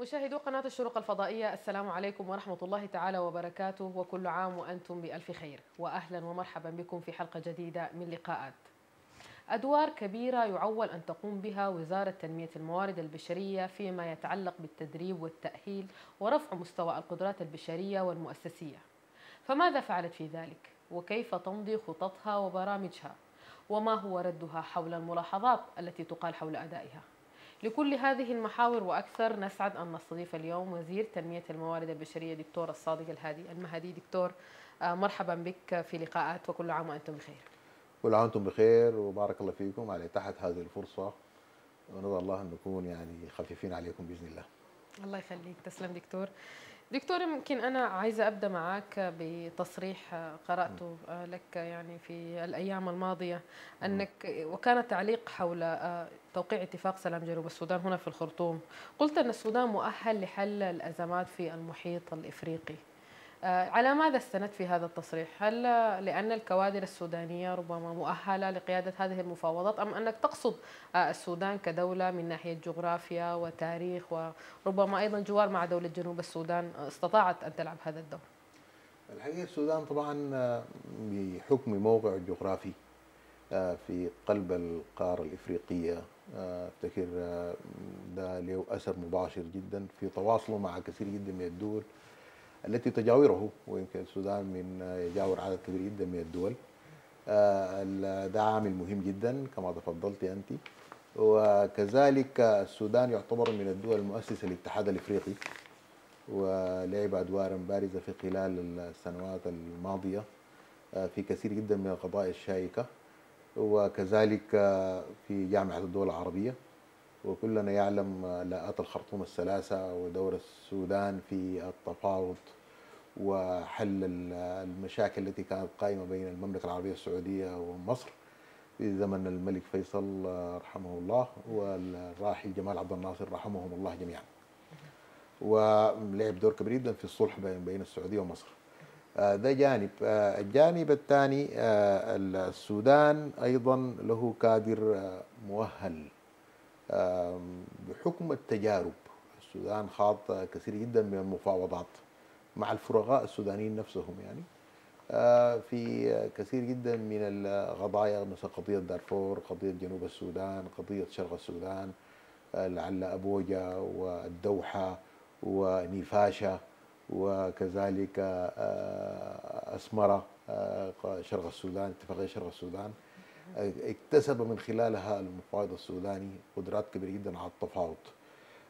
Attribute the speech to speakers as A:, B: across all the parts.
A: مشاهدو قناة الشروق الفضائية السلام عليكم ورحمة الله تعالى وبركاته وكل عام وأنتم بألف خير وأهلا ومرحبا بكم في حلقة جديدة من لقاءات أدوار كبيرة يعول أن تقوم بها وزارة تنمية الموارد البشرية فيما يتعلق بالتدريب والتأهيل ورفع مستوى القدرات البشرية والمؤسسية فماذا فعلت في ذلك؟ وكيف تمضي خططها وبرامجها؟ وما هو ردها حول الملاحظات التي تقال حول أدائها؟ لكل هذه المحاور وأكثر نسعد أن نستضيف اليوم وزير تنمية الموارد البشرية دكتور الصادق الهادي المهدي. دكتور مرحبا بك في لقاءات وكل عام وأنتم بخير.
B: كل عام وأنتم بخير وبارك الله فيكم على تحت هذه الفرصة. ونرجو الله أن نكون يعني خفيفين عليكم بإذن الله.
A: الله يخليك. تسلم دكتور. دكتور يمكن أنا عايزة أبدأ معك بتصريح قرأته لك يعني في الأيام الماضية أنك وكان تعليق حول توقيع اتفاق سلام جنوب السودان هنا في الخرطوم. قلت أن السودان مؤهل لحل الأزمات في المحيط الإفريقي. على ماذا استندت في هذا التصريح؟ هل لأن الكوادر السودانية ربما مؤهلة لقيادة هذه المفاوضات أم أنك تقصد السودان كدولة من ناحية جغرافيا وتاريخ وربما أيضا جوار مع دولة جنوب السودان استطاعت أن تلعب هذا الدور؟
B: الحقيقة السودان طبعا بحكم موقعه الجغرافي في قلب القارة الإفريقية أفتكر ده له أثر مباشر جدا في تواصله مع كثير جدا من الدول التي تجاوره ويمكن السودان من يجاور عدد كبير جدا من الدول. ده عامل مهم جدا كما تفضلت أنت. وكذلك السودان يعتبر من الدول المؤسسة للاتحاد الإفريقي ولعب أدوارا بارزة في خلال السنوات الماضية في كثير جدا من القضايا الشائكة. وكذلك في جامعة الدول العربية. وكلنا يعلم لاءات الخرطوم الثلاثة ودور السودان في التفاوض وحل المشاكل التي كانت قائمة بين المملكة العربية السعودية ومصر في زمن الملك فيصل رحمه الله والراحل جمال عبد الناصر رحمهم الله جميعا. ولعب دور كبير جدا في الصلح بين السعودية ومصر. ده جانب. الجانب الثاني السودان أيضا له كادر مؤهل بحكم التجارب. السودان خاض كثير جدا من المفاوضات. مع الفرغاء السودانيين نفسهم يعني في كثير جدا من القضايا مثل قضية دارفور قضية جنوب السودان قضية شرق السودان لعل أبوجا والدوحة ونيفاشا وكذلك أسمرة شرق السودان اتفاقية شرق السودان اكتسب من خلالها المفاوض السوداني قدرات كبيرة جدا على التفاوض.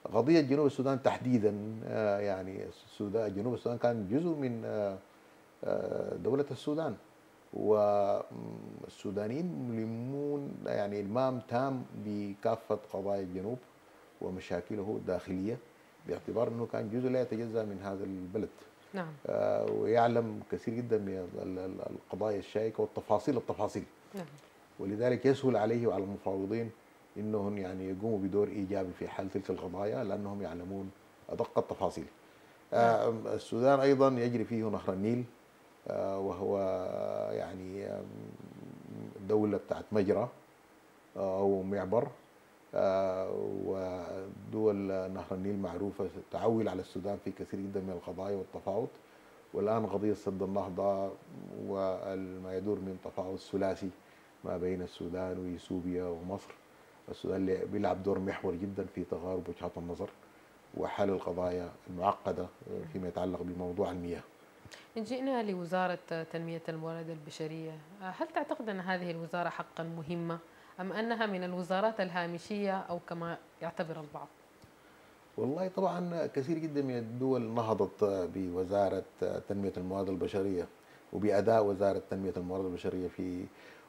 B: قضية جنوب السودان تحديدا يعني السودان جنوب السودان كان جزء من دولة السودان والسودانيين ملمون يعني المام تام بكافة قضايا الجنوب ومشاكله الداخلية باعتبار إنه كان جزء لا يتجزأ من هذا البلد.
A: نعم.
B: ويعلم كثير جدا من القضايا الشائكة والتفاصيل التفاصيل.
A: نعم.
B: ولذلك يسهل عليه وعلى المفاوضين إنهم يعني يقوموا بدور إيجابي في حل تلك القضايا لأنهم يعلمون أدق التفاصيل. آه السودان أيضا يجري فيه نهر النيل آه وهو يعني دولة بتاعت مجرى آه أو معبر. ودول نهر النيل معروفة تعول على السودان في كثير جدا من القضايا والتفاوض. والآن قضية سد النهضه وما يدور من تفاوض ثلاثي ما بين السودان وإثيوبيا ومصر. السودان بيلعب دور محور جدا في تغارب وجهات النظر وحل القضايا المعقدة فيما يتعلق بموضوع المياه.
A: جئنا لوزارة تنمية الموارد البشرية. هل تعتقد أن هذه الوزارة حقا مهمة أم أنها من الوزارات الهامشية أو كما يعتبر البعض؟
B: والله طبعا كثير جدا من الدول نهضت بوزارة تنمية الموارد البشرية وبأداء وزارة تنمية الموارد البشرية في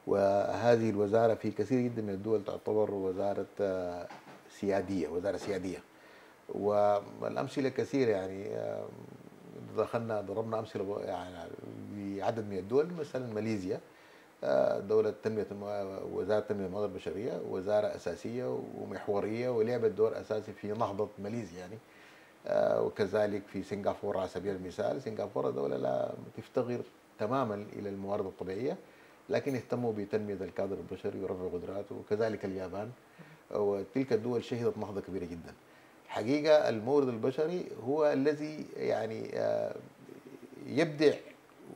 B: وهذه الوزارة في كثير جدا من الدول تعتبر وزارة سيادية وزارة سيادية. والأمثلة كثيرة يعني دخلنا ضربنا أمثلة يعني بعدد من الدول مثلا ماليزيا دولة تنمية وزارة تنمية الموارد البشرية وزارة أساسية ومحورية ولعبت دور أساسي في نهضة ماليزيا يعني. وكذلك في سنغافورة على سبيل المثال. سنغافورة دولة لا تفتقر تماما إلى الموارد الطبيعية. لكن اهتموا بتنمية الكادر البشري ورفع قدراته. وكذلك اليابان وتلك الدول شهدت نهضة كبيرة جدا. حقيقة المورد البشري هو الذي يعني آه، يبدع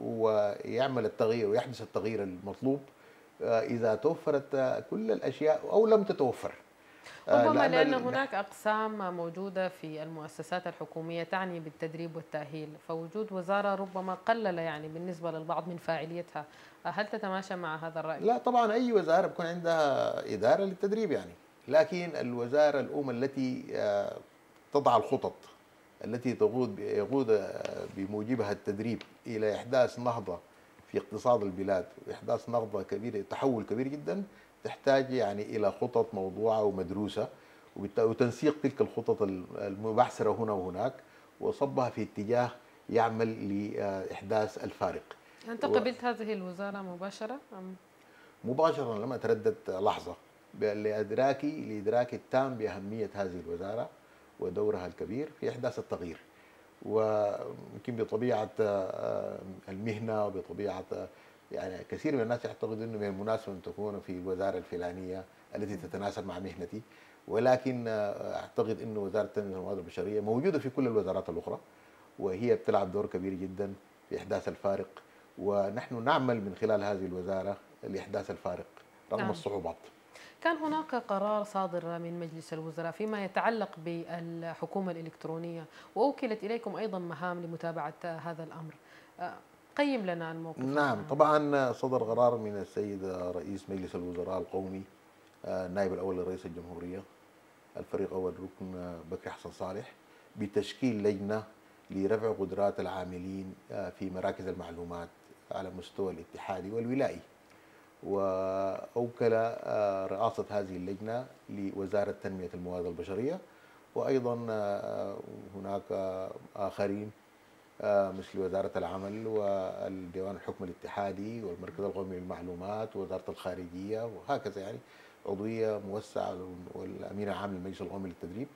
B: ويعمل التغيير ويحدث التغيير المطلوب آه، إذا توفرت آه، كل الأشياء أو لم تتوفر.
A: ربما لأن
B: ال-
A: هناك أقسام موجودة في المؤسسات الحكومية تعني بالتدريب والتأهيل فوجود وزارة ربما قلل يعني بالنسبة للبعض من فاعليتها هل تتماشى مع هذا الرأي؟
B: لا طبعا أي وزارة بيكون عندها إدارة للتدريب يعني لكن الوزارة الام التي آه، تضع الخطط التي تقود يقود آه، بموجبها التدريب إلى إحداث نهضة في اقتصاد البلاد واحداث نهضة كبيرة تحول كبير جدا تحتاج يعني إلى خطط موضوعة ومدروسة وتنسيق تلك الخطط المبعثرة هنا وهناك وصبها في اتجاه يعمل لإحداث الفارق.
A: أنت
B: و-
A: قبلت هذه الوزارة مباشرة أم؟
B: مباشرة لم أتردد لحظة لإدراكي لإدراكي التام بأهمية هذه الوزارة ودورها الكبير في إحداث التغيير. ويمكن بطبيعة آه، المهنة وبطبيعة آه، يعني كثير من الناس يعتقد أنه من المناسب أن تكون في الوزارة الفلانية التي تتناسب مع مهنتي. ولكن آه، أعتقد أنه وزارة التنمية والموارد البشرية موجودة في كل الوزارات الأخرى وهي بتلعب دور كبير جدا في إحداث الفارق. ونحن نعمل من خلال هذه الوزارة لإحداث الفارق رغم
A: نعم.
B: الصعوبات.
A: كان هناق قرار صادر من مجلس الوزراء فيما يتعلق بالحكومة الإلكترونية وأوكلت إليكم أيضا مهام لمتابعة هذا الأمر. أه، قيم لنا الموقف.
B: نعم طبعا صدر قرار من السيد رئيس مجلس الوزراء القومي آه، النائب الأول لرئيس الجمهورية الفريق أول ركن بكر حسن صالح بتشكيل لجنة لرفع قدرات العاملين آه، في مراكز المعلومات على مستوى الاتحادي والولائي. وأوكل آه، رئاسة هذه اللجنة لوزارة تنمية الموارد البشرية وأيضا آه، هناك آه، آه، مثل وزارة العمل والديوان الحكم الاتحادي والمركز القومي للمعلومات ووزارة الخارجية وهكذا يعني. عضوية موسعة والأمين العام للمجلس القومي للتدريب.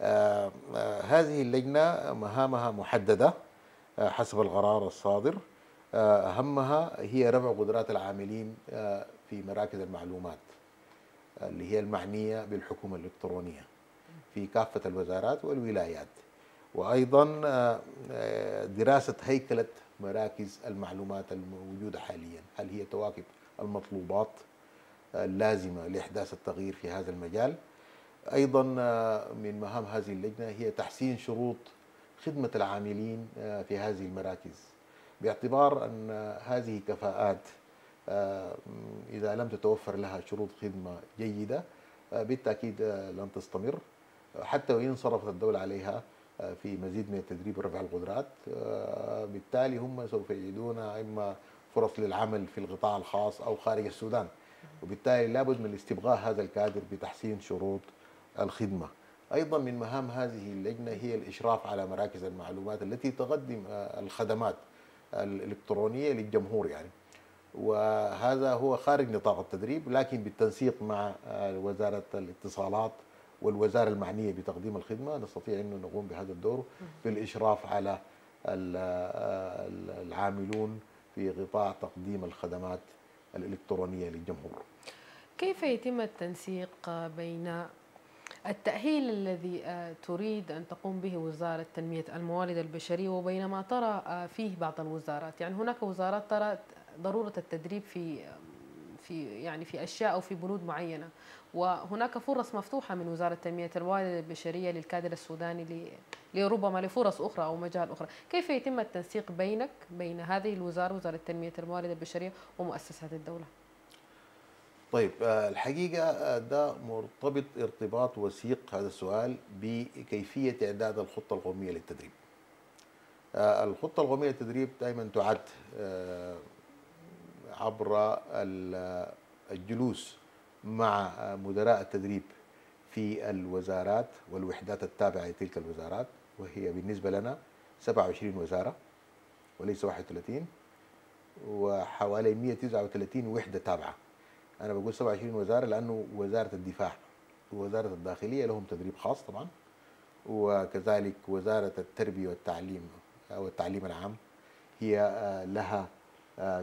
B: آه، آه، هذه اللجنة مهامها محددة آه، حسب القرار الصادر. آه، أهمها هي رفع قدرات العاملين آه، في مراكز المعلومات اللي هي المعنية بالحكومة الإلكترونية في كافة الوزارات والولايات. وأيضا آه، دراسة هيكلة مراكز المعلومات الموجودة حاليا. هل هي تواكب المطلوبات اللازمة لإحداث التغيير في هذا المجال؟ أيضا آه، من مهام هذه اللجنة هي تحسين شروط خدمة العاملين آه، في هذه المراكز. باعتبار آه، هذه كفاءات إذا لم تتوفر لها شروط آه، بالتأكيد آه، لن تستمر. حتى وإن صرفت الدولة عليها في مزيد من التدريب ورفع القدرات. آه، بالتالي هم سوف يجدون إما فرص للعمل في القطاع الخاص أو خارج السودان. وبالتالي لابد من استبغاء هذا الكادر بتحسين شروط الخدمة. أيضا من مهام هذه اللجنة هي الإشراف على مراكز المعلومات التي تقدم آه، الخدمات الإلكترونية للجمهور يعني. وهذا هو خارج نطاق التدريب لكن بالتنسيق مع آه، وزارة الاتصالات والوزارة المعنية بتقديم الخدمة نستطيع أن نقوم بهذا الدور في الإشراف على ال- العاملون في قطاع تقديم الخدمات الإلكترونية للجمهور.
A: كيف يتم التنسيق بين التأهيل الذي تريد أن تقوم به وزارة تنمية الموارد البشرية وبين ما ترى فيه بعض الوزارات؟ يعني هناك وزارات ترى ضرورة التدريب في في يعني في أشياء أو في بنود معينة. وهناك فرص مفتوحة من وزارة تنمية الموارد البشرية للكادر السوداني لربما لفرص أخرى أو مجال أخرى. كيف يتم التنسيق بينك بين هذه الوزارة وزارة تنمية الموارد البشرية ومؤسسات الدولة؟
B: طيب آه، الحقيقة آه، ده مرتبط ارتباط وثيق هذا السؤال بكيفية إعداد الخطة القومية للتدريب. آه، الخطة القومية للتدريب دائما تعد عبر ال- الجلوس مع مدراء التدريب في الوزارات والوحدات التابعة لتلك الوزارات وهي بالنسبة لنا 27 وزارة وليس 31 وحوالي 139 وحدة تابعة. أنا بقول 27 وزارة لأنه وزارة الدفاع ووزارة الداخلية لهم تدريب خاص طبعا وكذلك وزارة التربية والتعليم أو التعليم العام هي آه، لها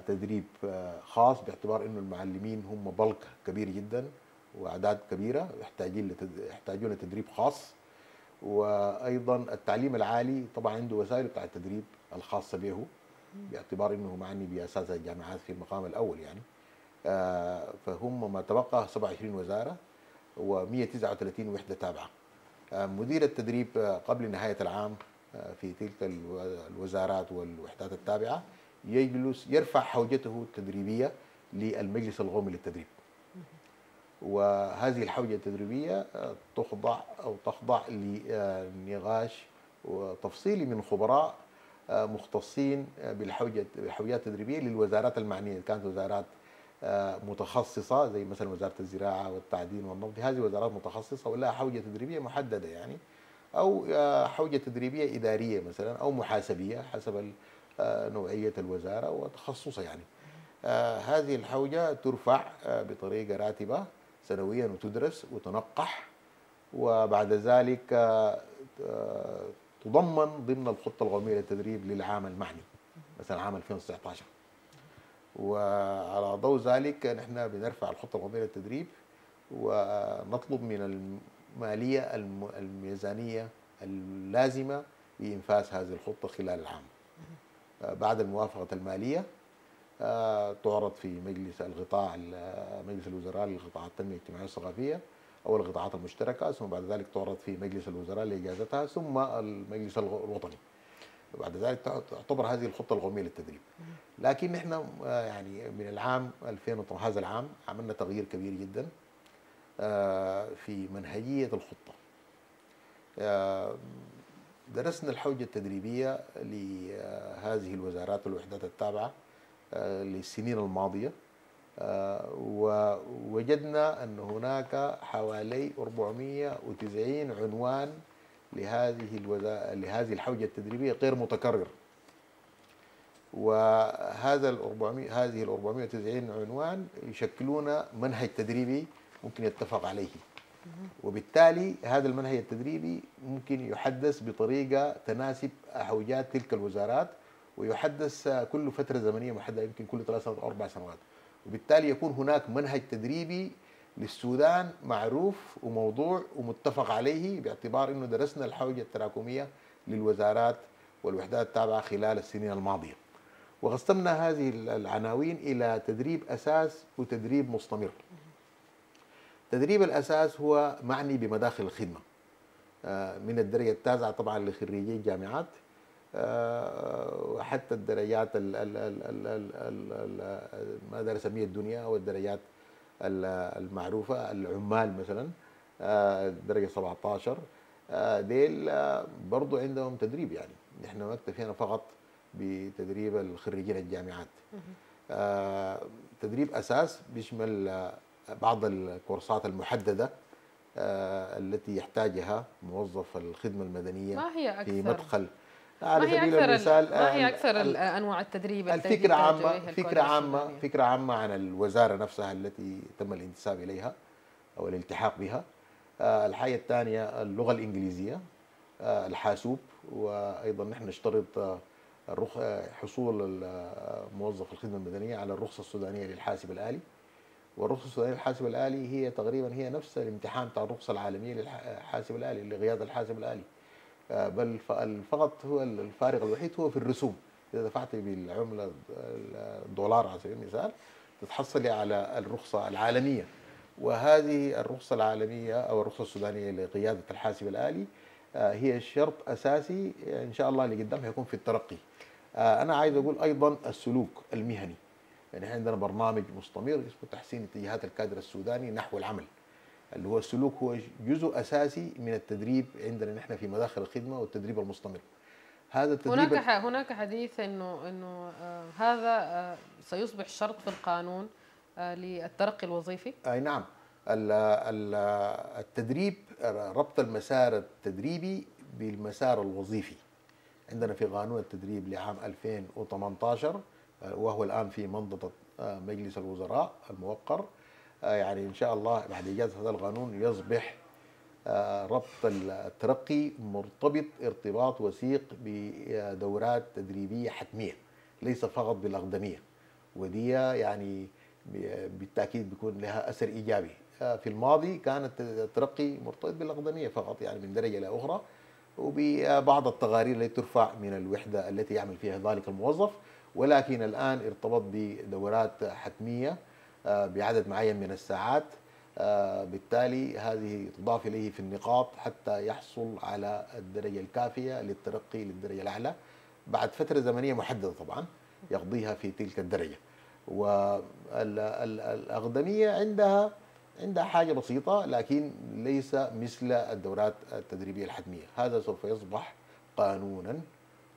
B: تدريب آه، خاص باعتبار إنه المعلمين هم بلك كبير جدا وأعداد كبيرة يحتاجين. يحتاجون لتدريب خاص وأيضا التعليم العالي طبعا عنده وسائل بتاع التدريب الخاصة به باعتبار إنه معني باساتذه الجامعات في المقام الأول يعني آه، فهم ما تبقى 27 وزارة و139 وحدة تابعة آه، مدير التدريب آه، قبل نهاية العام آه، في تلك الو- الوزارات والوحدات التابعة يجلس يرفع حوجته التدريبية للمجلس القومي للتدريب. وهذه الحوجة التدريبية آه، تخضع أو تخضع لنقاش وتفصيلي من خبراء آه، مختصين آه، بالحوجة بالحوجات التدريبية للوزارات المعنية. كانت وزارات متخصصة زي مثلا وزارة الزراعة والتعدين والنفط هذه وزارات متخصصة ولها حوجة تدريبية محددة يعني أو حوجة تدريبية إدارية مثلا أو محاسبية حسب نوعية الوزارة وتخصصها يعني آه، هذه الحوجة ترفع آه، بطريقة راتبة سنويا وتدرس وتنقح وبعد ذلك آه، آه، تضمن ضمن الخطة القومية للتدريب للعام المعني مثلا عام 2019 وعلى ضوء ذلك نحن بنرفع الخطة القومية للتدريب ونطلب من المالية الم- الميزانية اللازمة لإنفاذ هذه الخطة خلال العام. بعد الموافقة المالية آه، تعرض في مجلس القطاع ال- مجلس الوزراء لقطاع التنمية الاجتماعية والثقافيه أو القطاعات المشتركة ثم بعد ذلك تعرض في مجلس الوزراء لإجازتها ثم المجلس الوطني. بعد ذلك تعتبر هذه الخطة القومية للتدريب. لكن نحن آه، يعني من العام 2000 هذا العام عملنا تغيير كبير جدا آه، في منهجية الخطة. درسنا الحوجة التدريبية لهذه الوزارات والوحدات التابعة آه، للسنين الماضية آه، ووجدنا أن هناك حوالي 490 عنوان لهذه الوزا... لهذه الحوجة التدريبية غير متكرر. وهذا ال 400 هذه ال 490 عنوان يشكلون منهج تدريبي ممكن يتفق عليه. وبالتالي هذا المنهج التدريبي ممكن يحدث بطريقة تناسب حوجات تلك الوزارات ويحدث كل فترة زمنية محددة يمكن كل ثلاث أو أربع سنوات وبالتالي يكون هناك منهج تدريبي للسودان معروف وموضوع ومتفق عليه باعتبار إنه درسنا الحوجة التراكمية للوزارات والوحدات التابعة خلال السنين الماضية. وقسمنا هذه العناوين إلى تدريب أساس وتدريب مستمر. تدريب الأساس هو معني بمداخل الخدمة. آه، من الدرجة التاسعة طبعا لخريجي الجامعات. آه، وحتى الدرجات ال- ال- ال- ال- ال- ال- ال- ما أقدر اسميها الدنيا والدرجات ال- المعروفة العمال مثلا. آه، الدرجه 17 آه، ديل آه، برضو عندهم تدريب يعني. نحن ما اكتفينا فقط بتدريب الخريجين الجامعات. آه، تدريب أساس بيشمل آه، بعض الكورسات المحددة آه، التي يحتاجها موظف الخدمة المدنية
A: ما هي
B: في
A: أكثر
B: مدخل على سبيل المثال
A: ال- ما هي
B: ال-
A: أكثر أنواع التدريب
B: فكرة
A: الكوادر
B: عامة
A: السودانية؟
B: فكرة عامة عن الوزارة نفسها التي تم الانتساب إليها أو الالتحاق بها آه، الحاجة الثانية اللغة الإنجليزية آه، الحاسوب وأيضا نحن نشترط آه،. آه، حصول آه، موظف الخدمة المدنية على الرخصة السودانية للحاسب الآلي والرخصة السودانية للحاسب الآلي هي تقريبا هي نفس الامتحان بتاع الرخصة العالمية للحاسب الآلي لقيادة الحاسب الآلي. آه، بل فقط هو الفارق الوحيد هو في الرسوم. إذا دفعت بالعملة الدولار على سبيل المثال تتحصلي على الرخصة العالمية. وهذه الرخصة العالمية أو الرخصة السودانية لقيادة الحاسب الآلي آه، هي شرط أساسي إن شاء الله اللي قدام هيكون في الترقي. آه، أنا عايز أقول أيضا السلوك المهني. يعني إحنا عندنا برنامج مستمر اسمه تحسين اتجاهات الكادر السوداني نحو العمل اللي هو السلوك هو جزء أساسي من التدريب عندنا نحن في مداخل الخدمة والتدريب المستمر. هذا التدريب
A: هناك ح- هناك حديث انه إنه آه، هذا آه، سيصبح شرط في القانون آه، للترقي الوظيفي؟
B: أي نعم. ال- ال- التدريب ربط المسار التدريبي بالمسار الوظيفي. عندنا في قانون التدريب لعام 2018 آه، وهو الآن في منضده آه، مجلس الوزراء الموقر. آه، يعني إن شاء الله بعد اجازه هذا القانون يصبح آه، ربط الترقي مرتبط ارتباط وثيق بدورات تدريبية حتمية ليس فقط بالأقدمية. ودي يعني بالتأكيد بيكون لها أثر إيجابي. آه، في الماضي كانت الترقي مرتبط بالأقدمية فقط يعني من درجة إلى أخرى وببعض التقارير التي ترفع من الوحدة التي يعمل فيها ذلك الموظف. ولكن الآن ارتبط بدورات حتمية آه، بعدد معين من الساعات آه، بالتالي هذه تضاف إليه في النقاط حتى يحصل على الدرجة الكافية للترقي للدرجة الأعلى. بعد فترة زمنية محددة طبعا يقضيها في تلك الدرجة. والاقدميه عندها عندها حاجة بسيطة لكن ليس مثل الدورات التدريبية الحتمية. هذا سوف يصبح قانونا.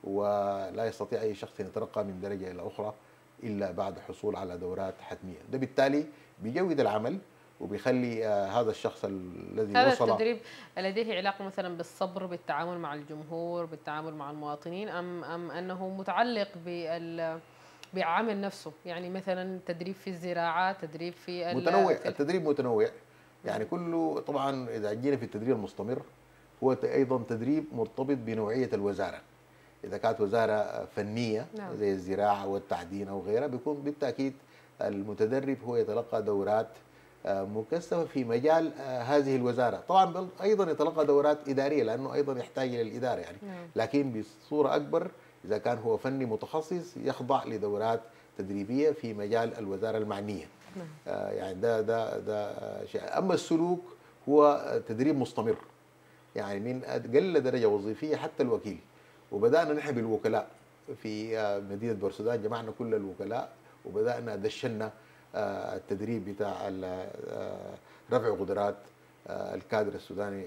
B: ولا يستطيع أي شخص أن يترقى من درجة إلى أخرى إلا بعد حصول على دورات حتمية. ده بالتالي بيجود العمل وبيخلي آه، هذا الشخص الذي
A: هذا
B: وصل
A: التدريب لديه علاقة مثلا بالصبر بالتعامل مع الجمهور بالتعامل مع المواطنين أم أم أنه متعلق بال بعمل نفسه؟ يعني مثلا تدريب في الزراعة تدريب في
B: متنوع.
A: في ال-
B: التدريب متنوع. يعني كله طبعا إذا جينا في التدريب المستمر هو أيضا تدريب مرتبط بنوعية الوزارة. إذا كانت وزارة فنية
A: نعم.
B: زي الزراعة والتعدين أو غيرها بيكون بالتأكيد المتدرب هو يتلقى دورات آه، مكثفة في مجال آه، هذه الوزارة طبعا أيضا يتلقى دورات إدارية لأنه أيضا يحتاج إلى الإدارة يعني
A: نعم.
B: لكن بصورة أكبر إذا كان هو فني متخصص يخضع لدورات تدريبية في مجال الوزارة المعنية
A: نعم.
B: آه، يعني ده ده ده شيء أما السلوك هو تدريب مستمر يعني من أقل درجة وظيفية حتى الوكيل وبدأنا نحن بالوكلاء في آه، مدينة بورسودان جمعنا كل الوكلاء وبدأنا دشنا آه، التدريب بتاع آه، رفع قدرات الكادر السوداني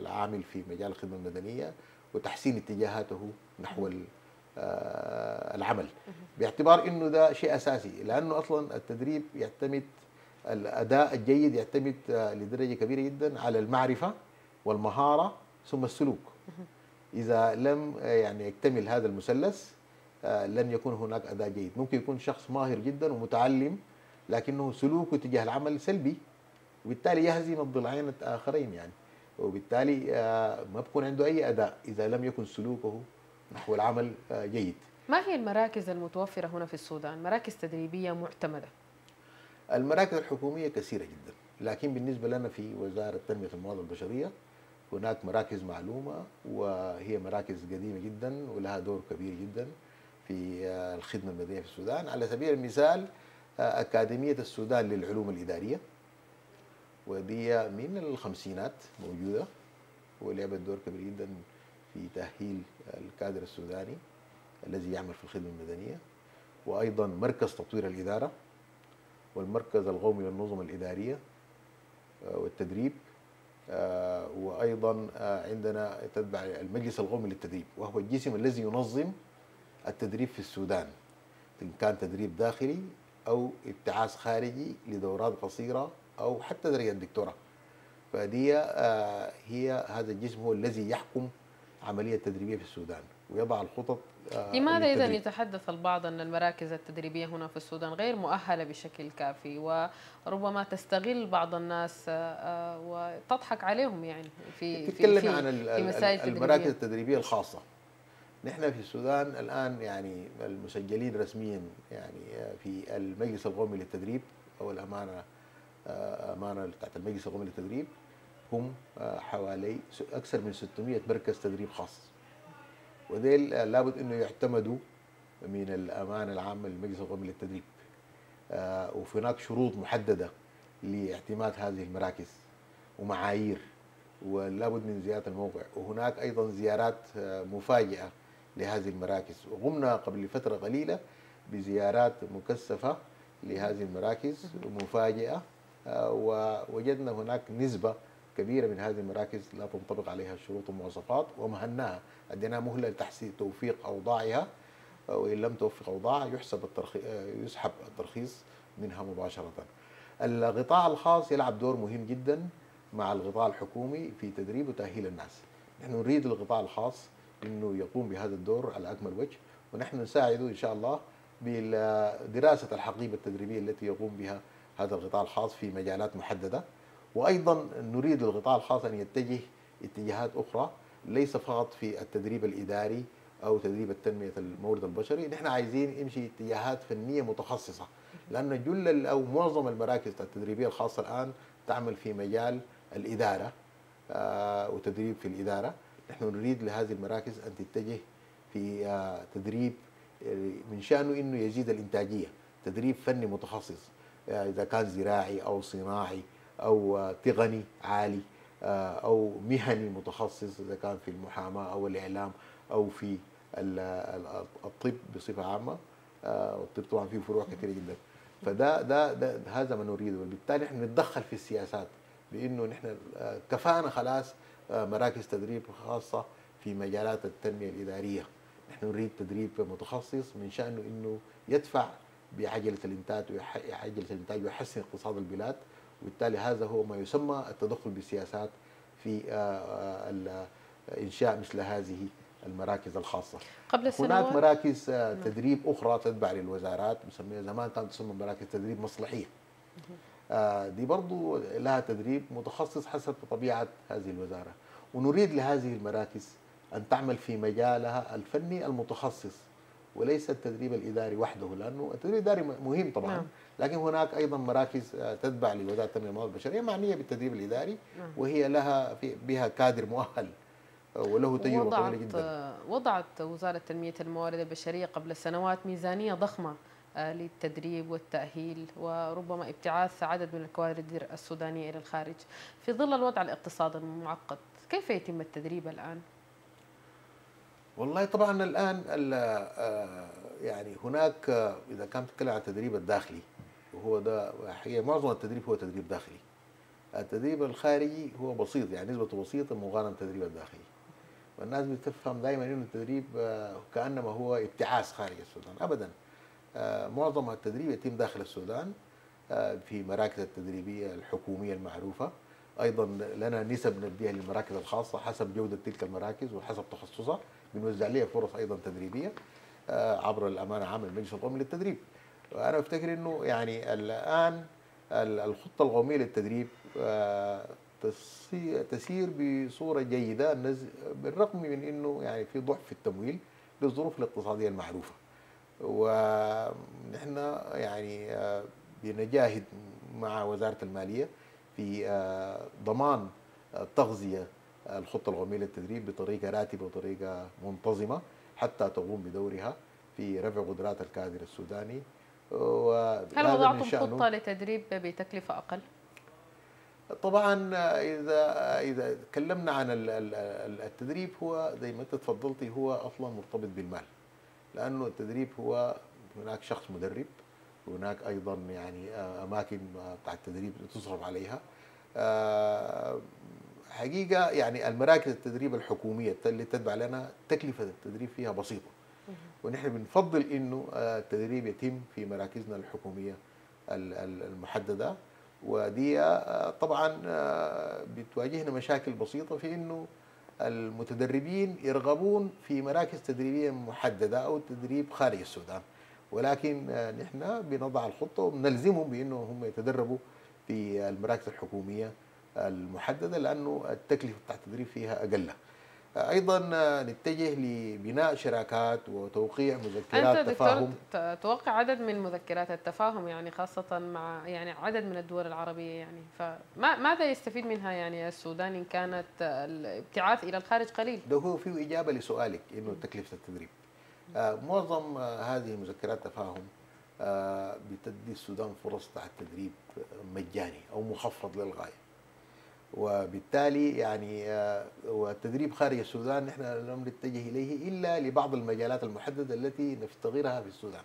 B: العامل في مجال الخدمة المدنية وتحسين اتجاهاته نحو ال- العمل. باعتبار إنه ده شيء أساسي لأنه أصلا التدريب يعتمد الأداء الجيد يعتمد لدرجة كبيرة جدا على المعرفة والمهارة ثم السلوك. إذا لم آه، يعني يكتمل هذا المثلث آه، لن يكون هناك اداء جيد. ممكن يكون شخص ماهر جدا ومتعلم لكنه سلوكه تجاه العمل سلبي وبالتالي يهزم الضلعين الآخرين يعني. وبالتالي آه، ما بكون عنده أي اداء إذا لم يكن سلوكه نحو العمل جيد.
A: ما هي المراكز المتوفرة هنا في السودان؟ مراكز تدريبية معتمدة.
B: المراكز الحكومية كثيرة جدا لكن بالنسبة لنا في وزارة تنميه الموارد البشرية هناك مراكز معلومة وهي مراكز قديمة جدا ولها دور كبير جدا في آه، الخدمة المدنية في السودان. على سبيل المثال آه، أكاديمية السودان للعلوم الإدارية ودي من الخمسينات موجودة ولعبت دور كبير جدا في تأهيل الكادر السوداني الذي يعمل في الخدمة المدنية. وأيضا مركز تطوير الإدارة والمركز القومي للنظم الإدارية آه، والتدريب آه، وأيضا آه، عندنا تتبع المجلس القومي للتدريب وهو الجسم الذي ينظم التدريب في السودان إن كان تدريب داخلي أو ابتعاث خارجي لدورات قصيرة أو حتى درجة دكتوراه. فدي آه، هي هذا الجسم هو الذي يحكم عملية التدريبية في السودان. ويضع الخطط آه،
A: لماذا إذا. يتحدث البعض أن المراكز التدريبية هنا في السودان غير مؤهلة بشكل كافي وربما تستغل بعض الناس آه، آه، وتضحك عليهم يعني في في
B: تتكلم
A: في,
B: عن
A: في
B: المراكز
A: تدريبية؟
B: التدريبية الخاصة. نحن في السودان الآن يعني المسجلين رسميا يعني في المجلس القومي للتدريب أو الأمانة آه، أمانة بتاعت المجلس القومي للتدريب هم حوالي أكثر من 600 مركز تدريب خاص. وديل آه، لابد إنه يعتمدوا من الامانه العامه للمجلس القومي للتدريب. آه، وفي هناك شروط محددة لاعتماد هذه المراكز ومعايير ولابد من زيارة الموقع. وهناك أيضا زيارات آه، مفاجئة لهذه المراكز. وقمنا قبل فترة قليلة بزيارات مكثفة لهذه المراكز مفاجئة آه، ووجدنا هناك نسبة كبيرة من هذه المراكز لا تنطبق عليها الشروط والمواصفات ومهناها. أدينا مهلة لتحسين توفيق أوضاعها آه، وإن لم توفق أوضاعها يحسب الترخي... يسحب الترخيص منها مباشرة. القطاع الخاص يلعب دور مهم جدا مع القطاع الحكومي في تدريب وتأهيل الناس. نحن نريد القطاع الخاص إنه يقوم بهذا الدور على أكمل وجه ونحن نساعده إن شاء الله بدراسه الحقيبة التدريبية التي يقوم بها هذا القطاع الخاص في مجالات محددة. وأيضا نريد القطاع الخاص أن يتجه اتجاهات أخرى ليس فقط في التدريب الإداري أو تدريب التنمية المورد البشري. نحن عايزين نمشي اتجاهات فنية متخصصة لأن جل أو معظم المراكز التدريبية الخاصة الآن تعمل في مجال الإدارة آه، وتدريب في الإدارة. نحن نريد لهذه المراكز أن تتجه في آه، تدريب آه، من شأنه إنه يزيد الإنتاجية تدريب فني متخصص إذا كان زراعي أو صناعي. أو تقني عالي أو مهني متخصص إذا كان في المحاماة أو الإعلام أو في الطب بصفة عامة والطب طبعا فيه فروع كثيرة جدا. فده ده, ده هذا ما نريده. وبالتالي إحنا نتدخل في السياسات بإنه نحن كفانا خلاص مراكز تدريب خاصة في مجالات التنمية الإدارية. نحن نريد تدريب متخصص من شأنه إنه يدفع بعجلة الإنتاج عجلة الإنتاج ويحسن اقتصاد البلاد. وبالتالي هذا هو ما يسمى التدخل بالسياسات في إنشاء مثل هذه المراكز الخاصة.
A: قبل
B: السنوات؟ هناك مراكز تدريب أخرى تتبع للوزارات بسميها زمان كانت تسمى مراكز تدريب مصلحية. آه، دي برضو لها تدريب متخصص حسب طبيعة هذه الوزارة. ونريد لهذه المراكز أن تعمل في مجالها الفني المتخصص. وليس التدريب الإداري وحده لأنه التدريب الإداري مهم طبعا نعم. لكن هناك أيضا مراكز آه، تتبع لوزارة التنمية الموارد البشرية معنية بالتدريب الإداري نعم. وهي لها في بها كادر مؤهل آه، وله تجربة طويلة جدا
A: وضعت وزارة تنمية الموارد البشرية قبل سنوات ميزانية ضخمة آه، للتدريب والتأهيل وربما ابتعاث عدد من الكوادر السودانية إلى الخارج في ظل الوضع الاقتصادي المعقد كيف يتم التدريب الآن؟
B: والله طبعا الآن آه، يعني هناك آه، إذا كان تتكلم عن التدريب الداخلي وهو ده هي معظم التدريب هو تدريب داخلي. التدريب الخارجي هو بسيط يعني نسبته بسيطة مقارنة بالتدريب الداخلي. والناس بتفهم دائما إنه التدريب كأنما هو ابتعاث خارج السودان. ابدا آه، معظم التدريب يتم داخل السودان آه، في مراكز التدريبية الحكومية المعروفة. أيضا لنا نسب نديها للمراكز الخاصة حسب جودة تلك المراكز وحسب تخصصها. بنوزع لها فرص أيضا تدريبية آه، عبر الأمانة عام المجلس القومي للتدريب. وأنا أفتكر أنه يعني الآن الخطة القومية للتدريب تسير بصورة جيدة بالرغم من أنه يعني في ضعف في التمويل للظروف الاقتصادية المعروفة. ونحن يعني آه، بنجاهد مع وزارة المالية في آه، ضمان تغذية الخطة القومية للتدريب بطريقة راتبة وطريقة منتظمة حتى تقوم بدورها في رفع قدرات الكادر السوداني
A: هل وضعتم خطة لتدريب بتكلفة أقل؟
B: طبعا إذا إذا تكلمنا عن التدريب هو زي ما أنت تفضلتي هو أصلا مرتبط بالمال لأنه التدريب هو هناك شخص مدرب وهناك أيضا يعني آه، أماكن بتاع التدريب تصرف عليها آه، حقيقة يعني المراكز التدريب الحكومية اللي تتبع لنا تكلفة التدريب فيها بسيطة. ونحن بنفضل إنه آه، التدريب يتم في مراكزنا الحكومية المحددة. ودي طبعا بتواجهنا مشاكل بسيطة في إنه المتدربين يرغبون في مراكز تدريبية محددة أو تدريب خارج السودان. ولكن آه، نحن بنضع الخطة وبنلزمهم بإنه هم يتدربوا في المراكز الحكومية المحددة لأنه التكلفة بتاع التدريب فيها أقل. أيضا نتجه لبناء شراكات وتوقيع مذكرات
A: أنت تفاهم. توقع عدد من مذكرات التفاهم يعني خاصة مع يعني عدد من الدول العربية يعني فماذا يستفيد منها يعني السودان إن كانت الابتعاث إلى الخارج قليل؟
B: ده هو فيه إجابة لسؤالك إنه تكلفة التدريب. آه معظم آه هذه مذكرات التفاهم آه بتدي السودان فرص تحت تدريب مجاني أو مخفض للغاية. وبالتالي يعني آه، والتدريب خارج السودان نحن لم نتجه إليه إلا لبعض المجالات المحددة التي نفتقرها في السودان.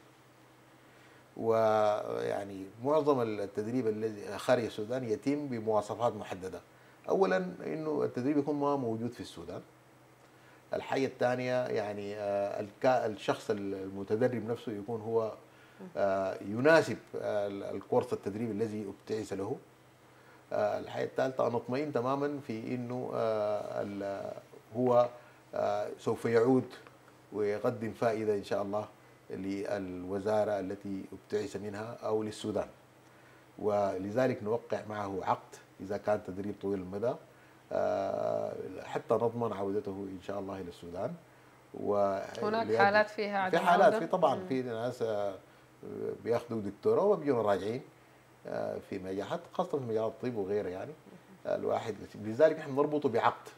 B: ويعني معظم التدريب الذي خارج السودان يتم بمواصفات محددة. اولا إنه التدريب يكون ما موجود في السودان. الحاجة الثانية يعني آه، الشخص المتدرب نفسه يكون هو آه، يناسب الكورس التدريب الذي أبتعث له الحاجة الثالثة أنا اطمئن تماما في إنه آه، هو آه، سوف يعود ويقدم فائدة إن شاء الله للوزارة التي ابتعث منها أو للسودان. ولذلك نوقع معه عقد إذا كان تدريب طويل المدى حتى نضمن عودته إن شاء الله إلى السودان.
A: و هناك حالات فيها
B: في حالات في طبعا في ناس بيأخذوا دكتوراه وبيجوا راجعين. آه، في مجال خاصة في مجال الطب وغيره يعني. الواحد لذلك إحنا نربطه بعقد.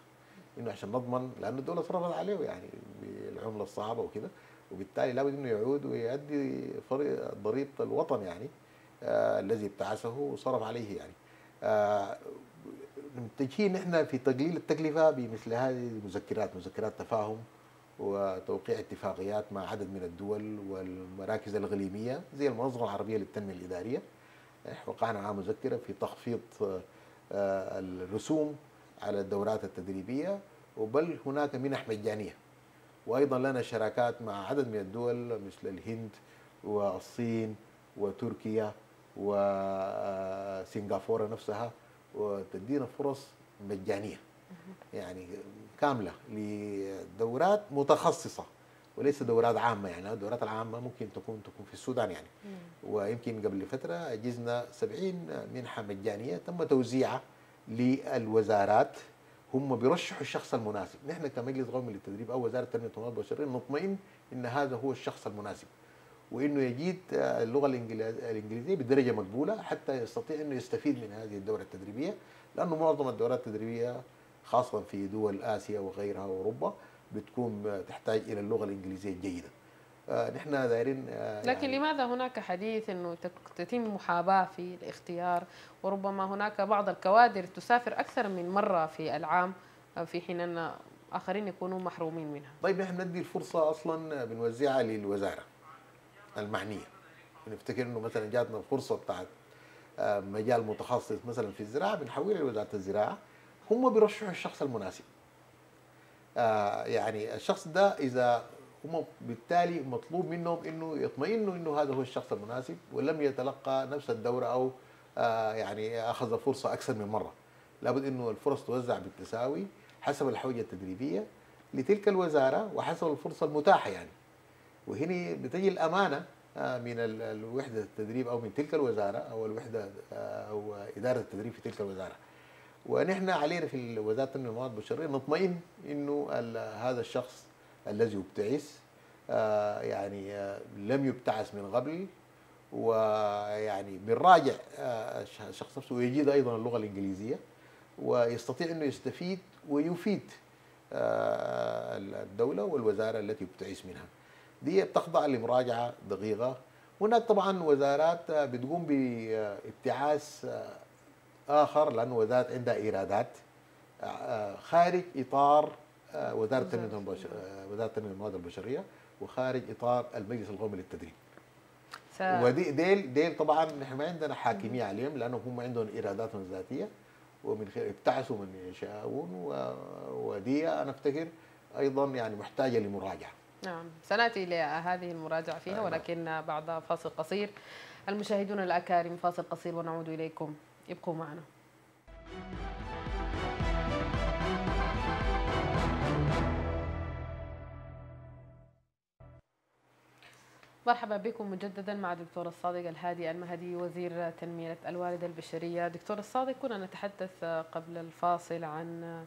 B: إنه عشان نضمن لأنه الدولة صرفت عليه يعني بالعملة الصعبة وكده. وبالتالي لابد إنه يعود ويؤدي ضريبة الوطن يعني آه الذي ابتعثه وصرف عليه يعني. آه متجهين نحن في تقليل التكلفة بمثل هذه المذكرات مذكرات تفاهم وتوقيع اتفاقيات مع عدد من الدول والمراكز الإقليمية زي المنظمة العربية للتنمية الإدارية. وقعنا معها مذكرة في تخفيض آه، الرسوم على الدورات التدريبية وبل هناك منح مجانية. وأيضا لنا شراكات مع عدد من الدول مثل الهند والصين وتركيا وسنغافوره نفسها وتدينا فرص مجانية. يعني كاملة لدورات متخصصة. وليس دورات عامة يعني الدورات العامة ممكن تكون تكون في السودان يعني. ويمكن قبل فترة اجزنا 70 منحة مجانية تم توزيعها للوزارات. هم بيرشحوا الشخص المناسب. نحن كمجلس قومي للتدريب أو وزارة التنمية والتنمية البشريه نطمئن إن هذا هو الشخص المناسب. وإنه يجيد اللغة الإنجليزية بدرجة مقبولة حتى يستطيع إنه يستفيد من هذه الدورة التدريبية. لأنه معظم الدورات التدريبية خاصة في دول آسيا وغيرها واوروبا بتكون تحتاج إلى اللغة الإنجليزية الجيدة. آه نحن دايرين
A: آه لكن يعني لماذا هناك حديث إنه تتم محاباة في الاختيار وربما هناك بعض الكوادر تسافر أكثر من مرة في العام في حين أن آخرين يكونوا محرومين منها.
B: طيب نحن ندي الفرصة أصلا بنوزعها للوزارة المعنية. نفتكر إنه مثلا جاتنا فرصه بتاعت آه مجال متخصص مثلا في الزراعة بنحولها لوزارة الزراعة هم بيرشحوا الشخص المناسب. آه يعني الشخص ده إذا هم بالتالي مطلوب منهم إنه يطمئنوا إنه هذا هو الشخص المناسب ولم يتلقى نفس الدورة أو آه يعني أخذ فرصة أكثر من مرة. لابد إنه الفرص توزع بالتساوي حسب الحوجة التدريبية لتلك الوزارة وحسب الفرصة المتاحة يعني. وهنا بتجي الأمانة آه من الوحدة التدريب أو من تلك الوزارة أو الوحدة أو إدارة التدريب في تلك الوزارة. ونحن علينا في وزارة التنميه الموارد البشرية نطمئن إنه هذا الشخص الذي يبتعث آه يعني آه لم يبتعث من قبل ويعني بنراجع آه الشخص نفسه ويجيد أيضا اللغة الإنجليزية ويستطيع إنه يستفيد ويفيد الدولة والوزارة التي يبتعث منها. دي بتخضع لمراجعة دقيقة هناك طبعا وزارات بتقوم بابتعاث آخر لأن وزارة عندها إيرادات. خارج إطار وزارة التنميه وزارة التنميه الموارد البشرية وخارج إطار المجلس القومي للتدريب. س... ودي ديل ديل طبعا نحن ما عندنا حاكمية عليهم لأنه هم عندهم إيراداتهم الذاتية ومن خلال ابتعثوا من يشاءون و... ودي أنا أفتكر أيضا يعني محتاجة لمراجعة.
A: نعم سنأتي لهذه المراجعة فيها ولكن بعد فاصل قصير. المشاهدون الأكارم فاصل قصير ونعود إليكم. ابقوا معنا. مرحبا بكم مجددا مع دكتور الصادق الهادي المهدي وزير تنمية الوالدة البشرية. دكتور الصادق كنا نتحدث قبل الفاصل عن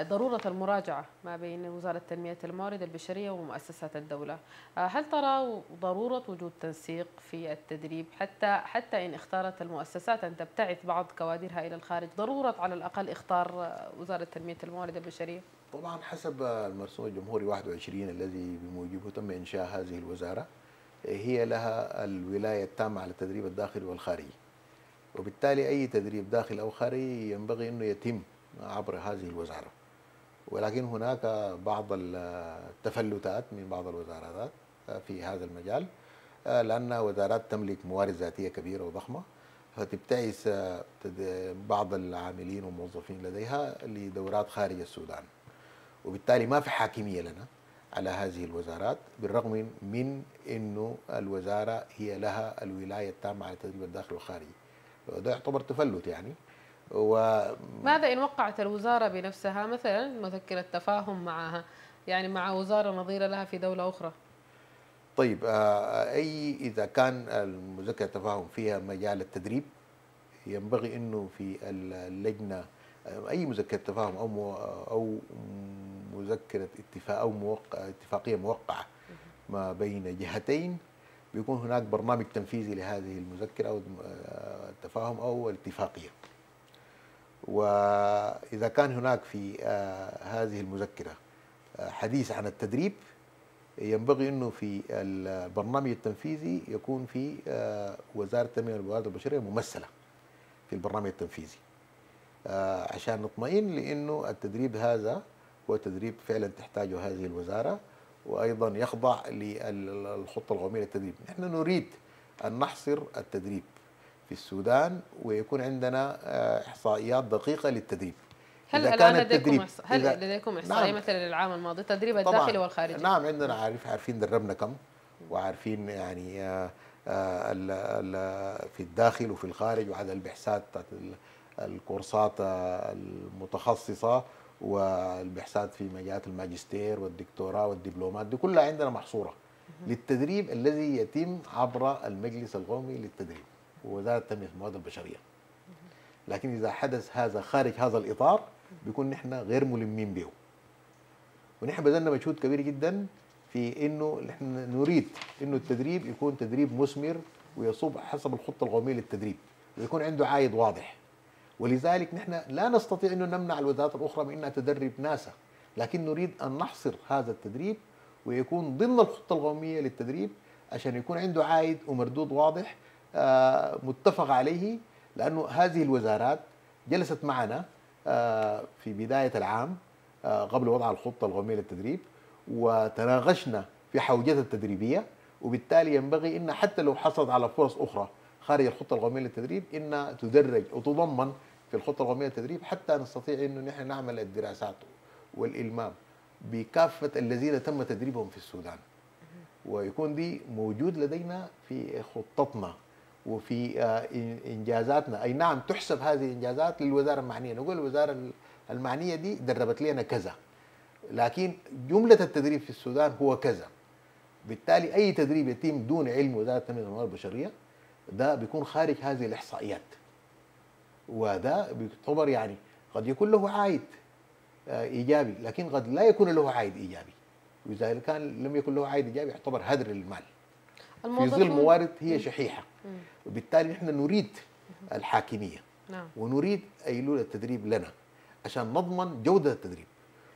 A: ضرورة المراجعة ما بين وزارة تنمية الموارد البشرية ومؤسسات الدولة. هل ترى ضرورة وجود تنسيق في التدريب؟ حتى حتى إن اختارت المؤسسات أن تبتعث بعض كوادرها إلى الخارج ضرورة على الأقل إختار وزارة تنمية الموارد البشرية؟
B: طبعا حسب المرسوم الجمهوري 21 الذي بموجبه تم إنشاء هذه الوزارة هي لها الولاية التامة على التدريب الداخلي والخارجي. وبالتالي أي تدريب داخلي أو خارجي ينبغي أنه يتم عبر هذه الوزارة. ولكن هناك بعض التفلتات من بعض الوزارات في هذا المجال لأن وزارات تملك موارد ذاتية كبيرة وضخمة فتبتعث بعض العاملين والموظفين لديها لدورات خارج السودان. وبالتالي ما في حاكمية لنا على هذه الوزارات بالرغم من إنه الوزارة هي لها الولاية التامة على التدريب الداخلي والخارجي. وده يعتبر تفلت يعني.
A: و ماذا إن وقعت الوزارة بنفسها مثلا مذكرة تفاهم معها؟ يعني مع وزارة نظيرة لها في دولة أخرى.
B: طيب أي إذا كان المذكرة التفاهم فيها مجال التدريب ينبغي إنه في اللجنة أي مذكرة تفاهم أو مو أو مذكرة اتفاق أو موقع اتفاقية موقعة ما بين جهتين بيكون هناك برنامج تنفيذي لهذه المذكرة أو التفاهم أو الاتفاقية. وإذا كان هناك في هذه المذكرة حديث عن التدريب ينبغي إنه في البرنامج التنفيذي يكون في وزارة التنمية والموارد البشرية ممثلة في البرنامج التنفيذي. عشان نطمئن لإنه التدريب هذا هو تدريب فعلا تحتاجه هذه الوزارة وأيضا يخضع للخطة القوميه للتدريب، نحن نريد أن نحصر التدريب. في السودان ويكون عندنا إحصائيات دقيقة للتدريب.
A: هل الآن لديكم هل لديكم إحصائية نعم مثلا للعام الماضي التدريب الداخلي والخارجي؟
B: نعم عندنا عارف عارفين دربنا كم وعارفين يعني آآ آآ في الداخل وفي الخارج وعدد البحثات الكورسات المتخصصة والبحثات في مجالات الماجستير والدكتوراه والدبلومات. دي كلها عندنا محصورة للتدريب الذي يتم عبر المجلس القومي للتدريب. ووزاره التنميه الموارد البشرية. لكن إذا حدث هذا خارج هذا الإطار بيكون نحن غير ملمين به. ونحن بذلنا مجهود كبير جدا في إنه نحن نريد إنه التدريب يكون تدريب مثمر ويصب حسب الخطة القومية للتدريب ويكون عنده عائد واضح. ولذلك نحن لا نستطيع إنه نمنع الوزارات الأخرى من إنها تدرب ناسا لكن نريد أن نحصر هذا التدريب ويكون ضمن الخطة القومية للتدريب عشان يكون عنده عائد ومردود واضح متفق عليه لأنه هذه الوزارات جلست معنا في بداية العام قبل وضع الخطة القومية للتدريب وتناقشنا في حوجتها التدريبية وبالتالي ينبغي إن حتى لو حصلت على فرص أخرى خارج الخطة القومية للتدريب انها تدرج وتضمن في الخطة القومية للتدريب حتى نستطيع إنه نحن نعمل الدراسات والإلمام بكافة الذين تم تدريبهم في السودان. ويكون دي موجود لدينا في خطتنا وفي إنجازاتنا. أي نعم تحسب هذه الإنجازات للوزارة المعنية. نقول الوزارة المعنية دي دربت لنا كذا لكن جملة التدريب في السودان هو كذا. بالتالي أي تدريب يتم دون علم وزارة التنمية الموارد البشرية ده بيكون خارج هذه الإحصائيات. وده بيعتبر يعني قد يكون له عائد إيجابي لكن قد لا يكون له عائد إيجابي. وإذا كان لم يكن له عائد إيجابي يعتبر هدر للمال في ظل موارد هي شحيحة. وبالتالي نحن نريد الحاكمية.
A: نعم.
B: ونريد ايلول التدريب لنا عشان نضمن جودة التدريب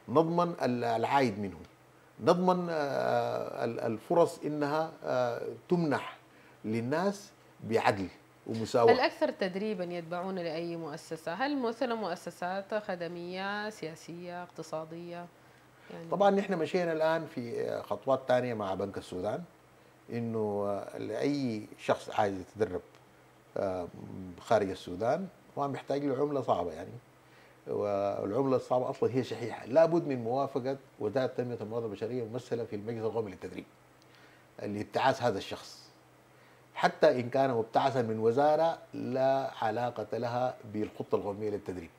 B: نضمن العائد منه نضمن الفرص إنها تمنح للناس بعدل ومساواة.
A: الأكثر تدريبا يتبعون لأي مؤسسة؟ هل مثلا مؤسسات خدمية سياسية اقتصادية؟
B: يعني طبعا نحن مشينا الآن في خطوات ثانية مع بنك السودان. إنه لأي شخص عايز يتدرب خارج السودان هو محتاج له عملة صعبة يعني. والعملة الصعبة أصلا هي شحيحة. لابد من موافقة وزارة تنمية الموارد البشرية ممثلة في المجلس القومي للتدريب لابتعاث هذا الشخص. حتى إن كان مبتعثا من وزارة لا علاقة لها بالخطة القومية للتدريب.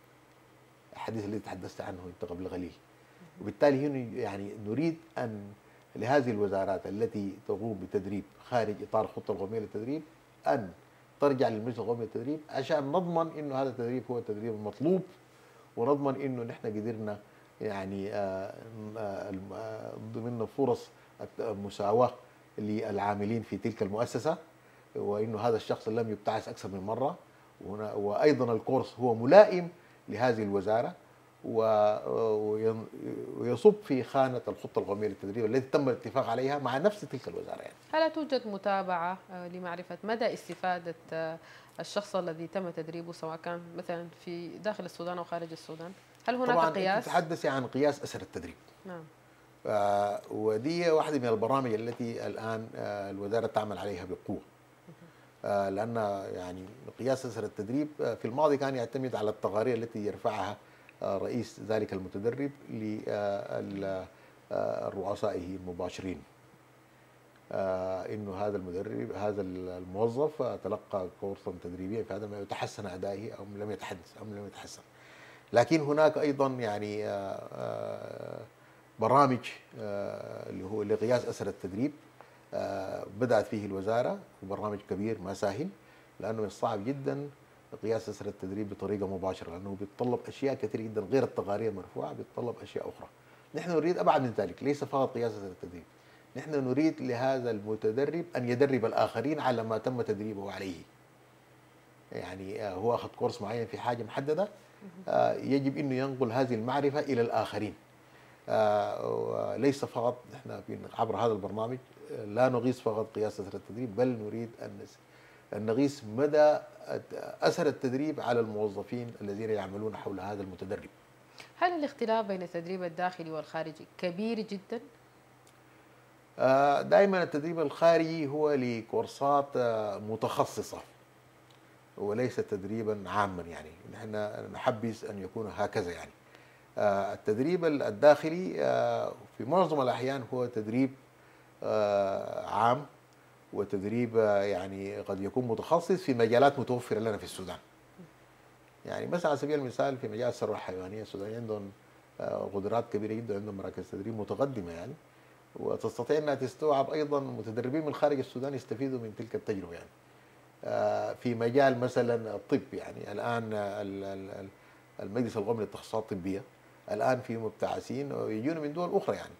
B: الحديث الذي تحدثت عنه أنت قبل قليل. وبالتالي هنا يعني نريد أن لهذه الوزارات التي تقوم بتدريب خارج إطار الخطة القومية للتدريب أن ترجع للمجلس القومي للتدريب عشان نضمن إنه هذا التدريب هو التدريب المطلوب ونضمن إنه نحن قدرنا يعني ضمن فرص المساواة للعاملين في تلك المؤسسة وإنه هذا الشخص لم يبتعث أكثر من مرة. وأيضا الكورس هو ملائم لهذه الوزارة. ويصب في خانة الخطة القومية للتدريب التي تم الاتفاق عليها مع نفس تلك الوزاره يعني.
A: هل توجد متابعة لمعرفة مدى استفادة الشخص الذي تم تدريبه سواء كان مثلا في داخل السودان أو خارج السودان؟ هل هناك
B: طبعا
A: قياس؟
B: تتحدثي عن قياس أثر التدريب.
A: نعم.
B: آه ودي واحدة من البرامج التي الآن آه الوزارة تعمل عليها بقوة. آه لأن يعني قياس أثر التدريب في الماضي كان يعتمد على التقارير التي يرفعها رئيس ذلك المتدرب لرؤسائه المباشرين. إنه هذا المدرب هذا الموظف تلقى كورسا تدريبيا في هذا ما يتحسن أدائه أو لم يتحدث أو لم يتحسن. لكن هناك أيضا يعني برامج اللي هو لقياس اثر التدريب. بدأت فيه الوزارة وبرنامج كبير ما سهل لأنه من الصعب جدا قياس اثر التدريب بطريقة مباشرة لأنه بيتطلب أشياء كثير جدا غير التقارير المرفوعه بيتطلب أشياء أخرى. نحن نريد أبعد من ذلك ليس فقط قياس اثر التدريب. نحن نريد لهذا المتدرب أن يدرب الآخرين على ما تم تدريبه عليه يعني آه، هو أخذ كورس معين في حاجة محددة آه، يجب إنه ينقل هذه المعرفة إلى الآخرين آه، وليس فقط نحن عبر هذا البرنامج لا نغيص فقط قياس اثر التدريب بل نريد أن ان نغيص مدى أثر التدريب على الموظفين الذين يعملون حول هذا المتدرب.
A: هل الاختلاف بين التدريب الداخلي والخارجي كبير جدا؟
B: دائما التدريب الخارجي هو لكورسات آه، متخصصة وليس تدريبا عاما يعني. نحن نحبذ أن يكون هكذا يعني. آه، التدريب الداخلي آه، في معظم الأحيان هو تدريب آه، عام. وتدريب يعني قد يكون متخصص في مجالات متوفرة لنا في السودان يعني مثلا على سبيل المثال في مجال الثروة الحيوانية السودان عندهم آه، قدرات كبيرة جدا عندهم مراكز تدريب متقدمة يعني وتستطيع إنها تستوعب أيضا متدربين من خارج السودان يستفيدوا من تلك التجربة يعني. آه، في مجال مثلا الطب يعني الآن ال- ال- ال- المجلس القومي للتخصصات الطبية الآن في مبتعثين ويجون من دول أخرى يعني.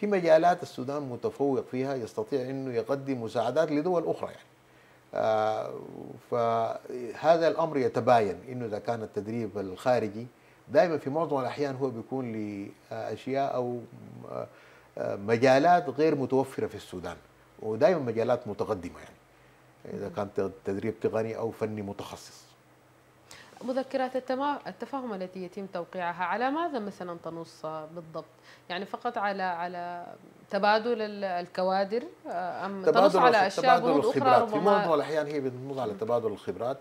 B: في مجالات السودان متفوق فيها يستطيع إنه يقدم مساعدات لدول أخرى يعني. آه، فهذا الأمر يتباين إنه إذا كان التدريب الخارجي دائما في معظم الأحيان هو بيكون لأشياء أو آه، مجالات غير متوفرة في السودان ودائما مجالات متقدمة يعني إذا كان تدريب تقني أو فني متخصص
A: مذكرات التفاهم التي يتم توقيعها على ماذا مثلا تنص بالضبط؟ يعني فقط على على تبادل ال- الكوادر آه، أم تنص على أشياء
B: تبادل
A: بنود أخرى
B: الخبرات في معظم الأحيان هي بتنص على تبادل الخبرات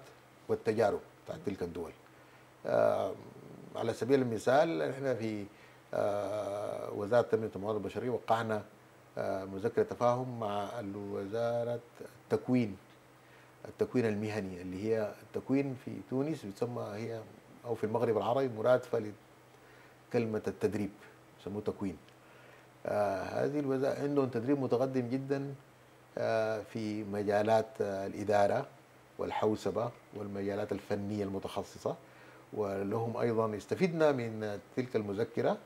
B: والتجارب بتاعت تلك الدول. آه، على سبيل المثال إحنا في آه، وزارة التنمية والموارد البشرية وقعنا آه، مذكرة تفاهم مع وزاره التكوين. التكوين المهني اللي هي التكوين في تونس بتسمى هي أو في المغرب العربي مرادفه لكلمه التدريب يسموه تكوين. آه هذه الوزارة عندهم تدريب متقدم جدا آه في مجالات آه الإدارة والحوسبة والمجالات الفنية المتخصصة ولهم أيضا استفدنا من تلك المذكرة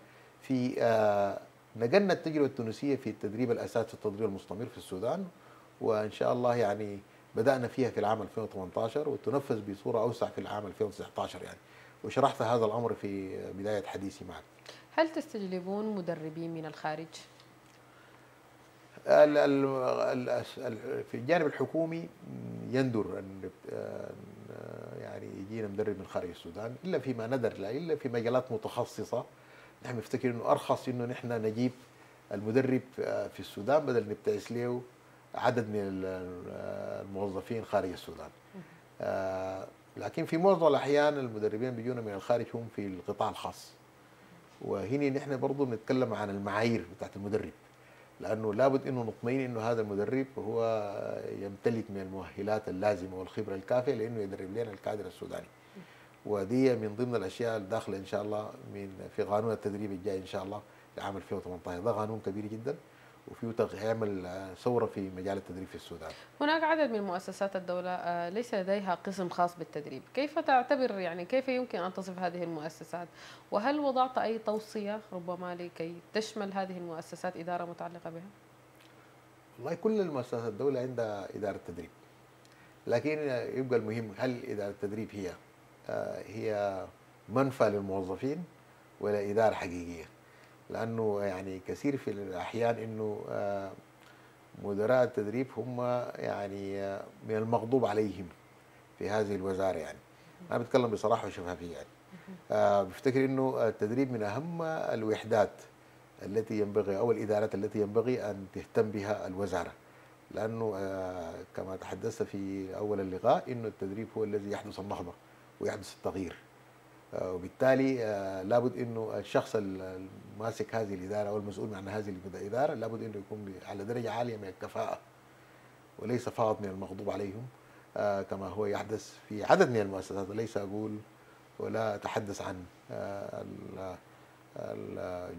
B: في آه نقلنا التجربة التونسية في التدريب الأساسي في التدريب المستمر في السودان وإن شاء الله يعني بدأنا فيها في العام 2018 وتنفذ بصورة أوسع في العام 2019 يعني وشرحت هذا الأمر في بداية حديثي معك.
A: هل تستجلبون مدربين من الخارج؟
B: ال- ال- ال- ال- في الجانب الحكومي يندر أن أن يعني يجينا مدرب من خارج السودان إلا فيما ندر لا إلا في مجالات متخصصة نحن نفتكر إنه أرخص إنه نحن نجيب المدرب في السودان بدل نبتعث له عدد من ال- الموظفين خارج السودان. آه، لكن في معظم الأحيان المدربين بيجونا من الخارج هم في القطاع الخاص. وهنا نحن برضه بنتكلم عن المعايير بتاعت المدرب. لأنه لابد إنه نطمئن إنه هذا المدرب هو يمتلك من المؤهلات اللازمة والخبرة الكافية لإنه يدرب لنا الكادر السوداني. ودي من ضمن الأشياء الداخلة إن شاء الله من في قانون التدريب الجاي إن شاء الله لعام 2018 ده قانون كبير جدا وفيه تغ- هيعمل ثوره في مجال التدريب في السودان.
A: هناك عدد من مؤسسات الدولة آه، ليس لديها قسم خاص بالتدريب. كيف تعتبر يعني كيف يمكن أن تصف هذه المؤسسات؟ وهل وضعت أي توصية ربما لكي تشمل هذه المؤسسات إدارة متعلقة بها؟
B: والله كل المؤسسات الدولة عندها إدارة تدريب لكن يبقى المهم هل إدارة التدريب هي آه، هي منفى للموظفين ولا إدارة حقيقية؟ لأنه يعني كثير في الأحيان إنه آه، مدراء التدريب هم يعني آه، من المغضوب عليهم في هذه الوزارة يعني. أنا بتكلم بصراحة وشفافية يعني. آه، بفتكر إنه التدريب من أهم الوحدات التي ينبغي أو الإدارات التي ينبغي أن تهتم بها الوزارة. لأنه كما تحدثت في أول اللقاء إنه التدريب هو الذي يحدث النهضة ويحدث التغيير. وبالتالي لابد إنه الشخص الماسك هذه الإدارة أو المسؤول عن هذه الإدارة لابد إنه يكون على درجة عالية من الكفاءة وليس فقط من المغضوب عليهم. آه، كما هو يحدث في عدد من المؤسسات وليس أقول ولا أتحدث عن آه،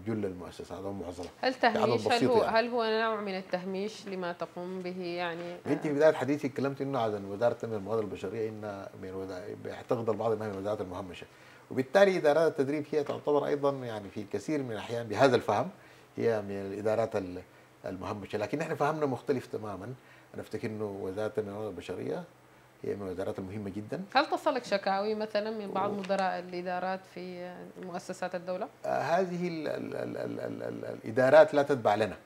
B: جل المؤسسات أو معظمها
A: هل تهميش؟ هل
B: بسيط
A: هو
B: يعني.
A: هل هو نوع من التهميش لما تقوم به يعني؟
B: أنت في بداية حديثي تكلمت إنه عن وزارة التنمية الموارد البشرية إن من بيعتقد البعض إنها من الوزارات المهمشة. وبالتالي إدارات التدريب هي تعتبر أيضا يعني في كثير من الأحيان بهذا الفهم هي من الإدارات ال- المهمشه لكن إحنا فهمنا مختلف تماما. أنا أفتكر إنه وزارة الموارد البشرية هي من الوزارات المهمة جدا.
A: هل تصلك شكاوي مثلا من بعض مدراء الإدارات في مؤسسات الدولة؟
B: آه، هذه ال ال ال ال ال ال الإدارات لا تتبع لنا.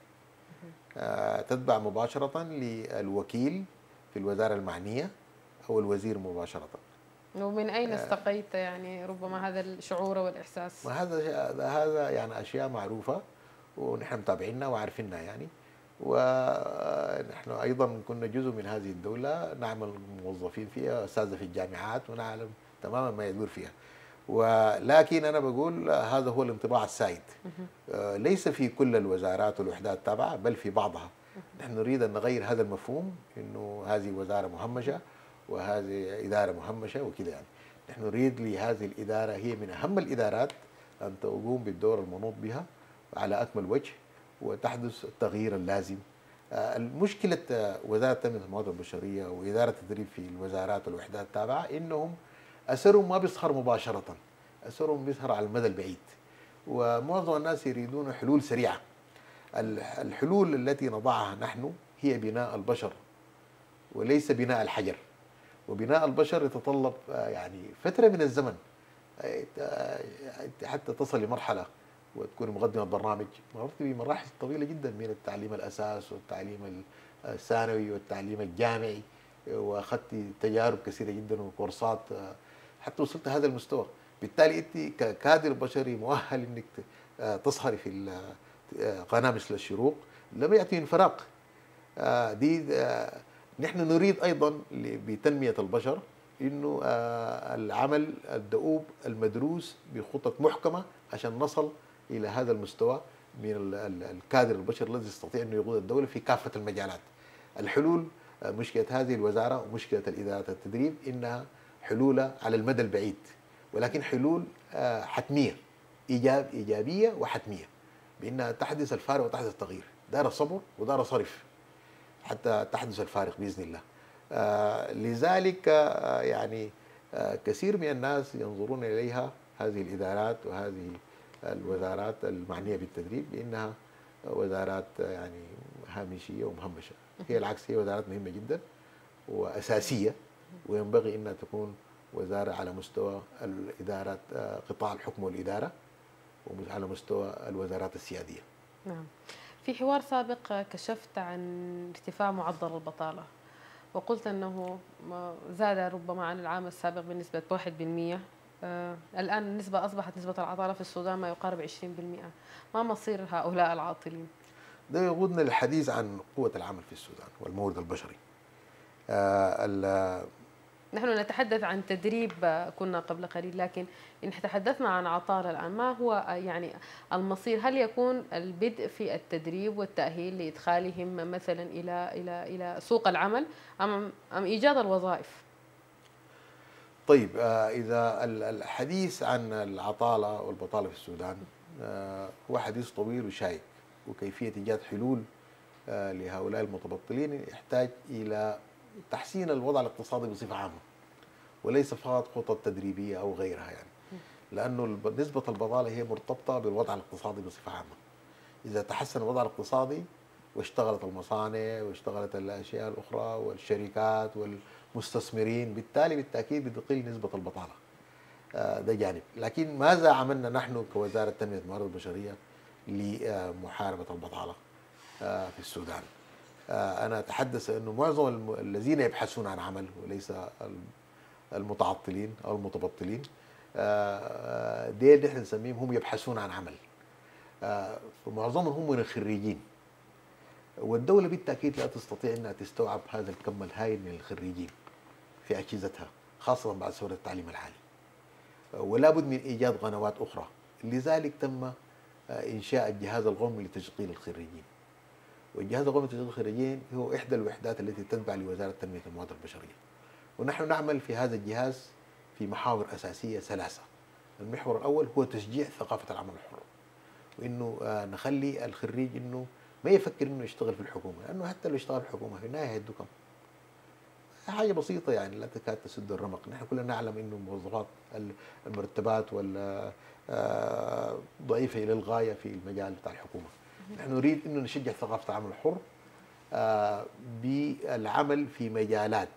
B: آه، تتبع مباشرة للوكيل في الوزارة المعنية أو الوزير مباشرة.
A: ومن أين استقيت يعني ربما هذا الشعور والإحساس؟
B: وهذا هذا يعني أشياء معروفة ونحن متابعينها وعارفينها يعني. ونحن أيضا كنا جزء من هذه الدولة نعمل موظفين فيها اساتذه في الجامعات ونعلم تماما ما يدور فيها. ولكن أنا بقول هذا هو الانطباع السائد. آه، ليس في كل الوزارات والوحدات التابعه بل في بعضها. نحن نريد أن نغير هذا المفهوم إنه هذه وزارة مهمشة. وهذه إدارة مهمشة وكذا يعني. نحن نريد لهذه الإدارة هي من أهم الإدارات أن تقوم بالدور المنوط بها على أكمل وجه وتحدث التغيير اللازم. آه، المشكلة آه، وزارة التنمية الموارد البشرية وإدارة التدريب في الوزارات والوحدات التابعة إنهم أثرهم ما بيظهر مباشرة أثرهم بيظهر على المدى البعيد. ومعظم الناس يريدون حلول سريعة. الحلول التي نضعها نحن هي بناء البشر وليس بناء الحجر. وبناء البشر يتطلب آه، يعني فترة من الزمن حتى تصل لمرحلة وتكون مقدمة برنامج. مررت بمراحل طويلة جدا من التعليم الأساس والتعليم الثانوي والتعليم الجامعي وأخذت تجارب كثيرة جدا وكورسات حتى وصلت هذا المستوى. بالتالي أنت ككادر بشري مؤهل إنك تظهري في قناة مثل الشروق. لم يأتي من دي نحن نريد أيضا بتنميه البشر إنه العمل الدؤوب المدروس بخطط محكمة عشان نصل إلى هذا المستوى من الكادر البشري الذي يستطيع انه يقود الدولة في كافة المجالات. الحلول آه، مشكلة هذه الوزارة ومشكلة الإدارة التدريب إنها حلول على المدى البعيد ولكن حلول آه، حتمية إيجاب إيجابية وحتمية بأنها تحدث الفارق وتحدث التغيير، دار صبر ودار صرف حتى تحدث الفارق بإذن الله. آه، لذلك يعني كثير من الناس ينظرون إليها هذه الإدارات وهذه الوزارات المعنية بالتدريب بأنها وزارات يعني هامشية ومهمشة هي العكس هي وزارات مهمة جدا وأساسية وينبغي أنها تكون وزارة على مستوى الاداره قطاع الحكم والإدارة وعلى مستوى الوزارات السيادية.
A: نعم. في حوار سابق كشفت عن ارتفاع معدل البطالة وقلت إنه زاد ربما عن العام السابق بنسبة 1% آه الآن النسبة أصبحت نسبة العطالة في السودان ما يقارب 20% ما مصير هؤلاء العاطلين؟
B: ده يقودنا للحديث عن قوة العمل في السودان والمورد البشري.
A: آه نحن نتحدث عن تدريب كنا قبل قليل لكن إن تحدثنا عن عطالة الآن ما هو يعني المصير هل يكون البدء في التدريب والتأهيل لإدخالهم مثلا إلى إلى إلى سوق العمل أم أم إيجاد الوظائف؟
B: طيب آه، إذا الحديث عن العطالة والبطالة في السودان آه، هو حديث طويل وشائك وكيفية إيجاد حلول آه، لهؤلاء المتبطلين يحتاج إلى تحسين الوضع الاقتصادي بصفة عامة وليس فقط خطط تدريبية أو غيرها يعني لأنه نسبة البطالة هي مرتبطة بالوضع الاقتصادي بصفة عامة. إذا تحسن الوضع الاقتصادي واشتغلت المصانع واشتغلت الأشياء الأخرى والشركات وال مستثمرين بالتالي بالتأكيد بتقل نسبة البطالة. آه، ده جانب. لكن ماذا عملنا نحن كوزارة تنمية الموارد البشرية لمحاربه البطالة آه، في السودان. آه، أنا أتحدث انه معظم الذين يبحثون عن عمل وليس المتعطلين أو المتبطلين ديل نحن نسميهم هم يبحثون عن عمل. فمعظمهم هم من الخريجين. والدولة بالتأكيد لا تستطيع أنها تستوعب هذا الكم الهائل من الخريجين في أجهزتها خاصة بعد ثورة التعليم العالي. ولا بد من إيجاد قنوات أخرى. لذلك تم آه، إنشاء الجهاز القومي لتشغيل الخريجين. والجهاز القومي لتشغيل الخريجين هو إحدى الوحدات التي تتبع لوزارة تنمية الموارد البشرية. ونحن نعمل في هذا الجهاز في محاور أساسية ثلاثة. المحور الأول هو تشجيع ثقافة العمل الحر. وإنه آه، نخلي الخريج إنه ما يفكر إنه يشتغل في الحكومة لأنه حتى لو اشتغل في الحكومة في النهاية هيدوا كم. حاجة بسيطة يعني لا تكاد تسد الرمق. نحن كلنا نعلم إنه موظفات المرتبات ولا آه، ضعيفة إلى الغاية في المجال بتاع الحكومة. نحن نريد إنه نشجع ثقافة العمل الحر آه، بالعمل في مجالات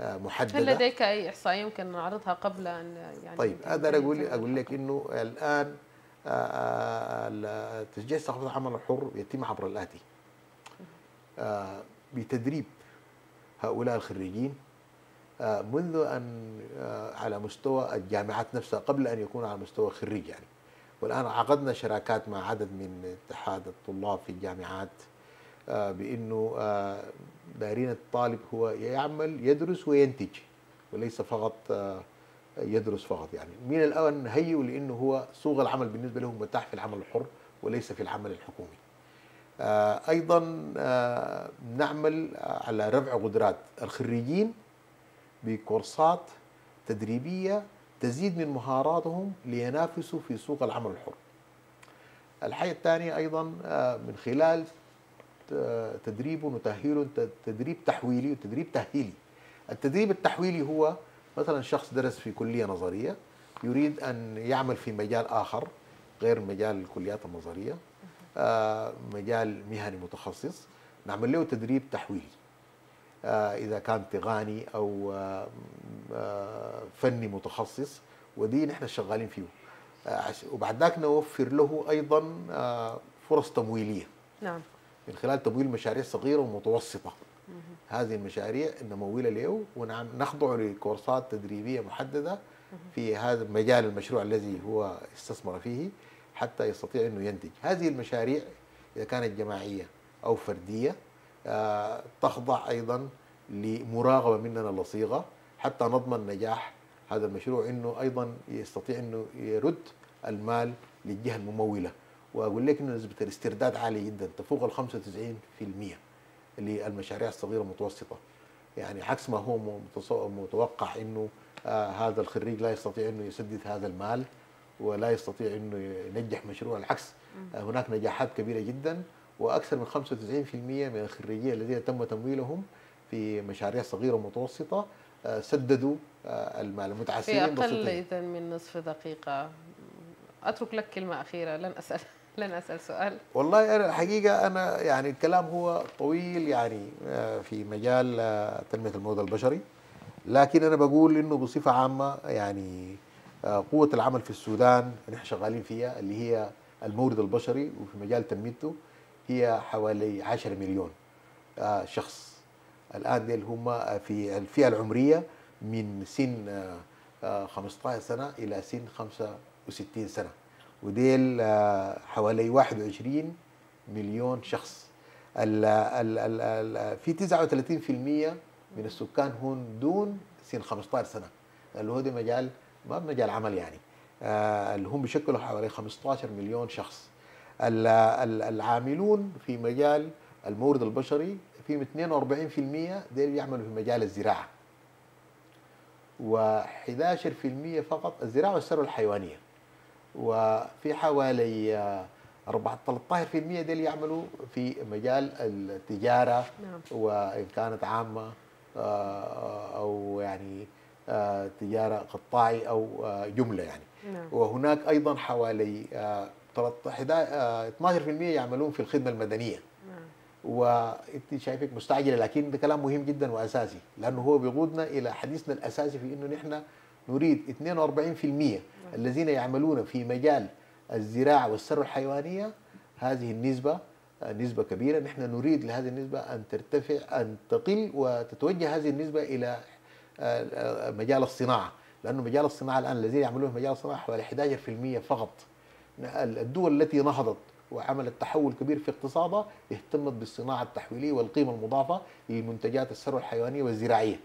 B: آه، محددة.
A: هل لديك أي إحصائية يمكن نعرضها قبل أن يعني
B: طيب أقدر
A: ننتهي أقول
B: أقول لك؟ إنه الآن آه، تشجيع ثقافة العمل الحر يتم عبر الآتي. بتدريب هؤلاء الخريجين منذ أن على مستوى الجامعات نفسها قبل أن يكون على مستوى خريج يعني. والآن عقدنا شراكات مع عدد من اتحاد الطلاب في الجامعات آه، بإنه آه، دايرين الطالب هو يعمل يدرس وينتج وليس فقط آه، يدرس فقط يعني من الأول نهيئه لإنه هو سوق العمل بالنسبة له متاح في العمل الحر وليس في العمل الحكومي. أيضا آه، نعمل على رفع قدرات الخريجين بكورسات تدريبية تزيد من مهاراتهم لينافسوا في سوق العمل الحر. الحاجة الثانية أيضا آه، من خلال ت- تدريب وتأهيل تدريب تحويلي وتدريب تأهيلي. التدريب التحويلي هو مثلا شخص درس في كلية نظرية يريد أن يعمل في مجال آخر غير مجال الكليات النظرية آه، مجال مهني متخصص نعمل له تدريب تحويلي آه، إذا كان تقني أو آه، آه، فني متخصص ودي نحن شغالين فيه. آه، وبعد ذاك نوفر له أيضا آه، فرص تمويلية.
A: نعم.
B: من خلال تمويل مشاريع صغيرة ومتوسطة. هذه المشاريع نمولها له ونخضع لكورسات تدريبية محددة في هذا المجال المشروع الذي هو استثمر فيه حتى يستطيع إنه ينتج. هذه المشاريع إذا كانت جماعية أو فردية آه، تخضع أيضا لمراقبة مننا لصيغة حتى نضمن نجاح هذا المشروع إنه أيضا يستطيع إنه يرد المال للجهة الممولة. وأقول لك إنه نسبة الاسترداد عالية جدا تفوق ال 95% للمشاريع الصغيرة المتوسطه يعني عكس ما هو متوقع إنه آه هذا الخريج لا يستطيع إنه يسدد هذا المال ولا يستطيع إنه ينجح مشروع. العكس آه هناك نجاحات كبيرة جدا وأكثر من 95% من الخريجين الذين تم تمويلهم في مشاريع صغيرة ومتوسطة آه سددوا آه المال.
A: في
B: متعثرين أقل
A: إذا من نصف دقيقة. أترك لك كلمة أخيرة. لن أسأل لن أسأل سؤال.
B: والله أنا الحقيقة أنا يعني الكلام هو طويل يعني آه، في مجال تنمية المورد البشري. لكن أنا بقول إنه بصفة عامة يعني قوة العمل في السودان نحن شغالين فيها اللي هي المورد البشري وفي مجال تنميته. هي حوالي 10 مليون آه، شخص. الآن ديل هم في الفئة العمرية من سن آه، آه، 15 سنة إلى سن 65 سنة. وديل آه، حوالي 21 مليون شخص. ال ال ال ال في 39% من السكان هون دون سن 15 سنة. اللي هو ده مجال ما مجال عمل يعني. آه، اللي هم بيشكلوا حوالي 15 مليون شخص. العاملون في مجال المورد البشري فيهم 42% ديل يعملوا في مجال الزراعة. و11% فقط الزراعة والثروة الحيوانية. وفي حوالي آه، 4 13% ديل يعملوا في مجال التجارة.
A: نعم.
B: وإن كانت عامة آه، أو يعني آه، تجارة قطاعي أو آه، جملة يعني.
A: نعم.
B: وهناك أيضا حوالي آه، 13 آه، 12% يعملون في الخدمة المدنية.
A: نعم.
B: وانت شايفك مستعجلة لكن ده كلام مهم جدا وأساسي لأنه هو بيقودنا إلى حديثنا الأساسي في إنه نحن نريد 42% الذين يعملون في مجال الزراعة والثروه الحيوانية. هذه النسبة آه، نسبة كبيرة. نحن نريد لهذه النسبة أن ترتفع أن تقل وتتوجه هذه النسبة إلى آه، آه، مجال الصناعة لأنه مجال الصناعة الآن الذين يعملون في مجال الصناعة حوالي 11% فقط. الدول التي نهضت وعملت تحول كبير في اقتصادها اهتمت بالصناعة التحويلية والقيمة المضافة لمنتجات الثروة الحيوانية والزراعية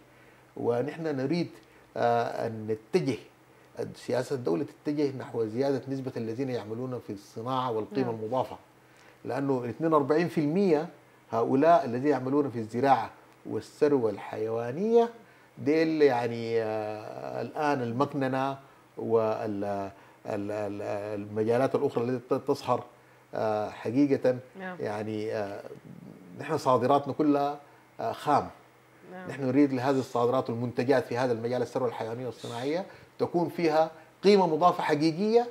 B: ونحن نريد آه، أن نتجه سياسة الدولة تتجه نحو زيادة نسبة الذين يعملون في الصناعة والقيمة
A: نعم.
B: المضافة لأنه 42% هؤلاء الذين يعملون في الزراعة والثروة الحيوانية ديل يعني آه، الآن المكننة والمجالات الأخرى التي تظهر آه، حقيقة.
A: نعم.
B: يعني آه، نحن صادراتنا كلها آه، خام.
A: نعم.
B: نحن نريد لهذه الصادرات والمنتجات في هذا المجال الثروة الحيوانية والصناعية تكون فيها قيمة مضافة حقيقية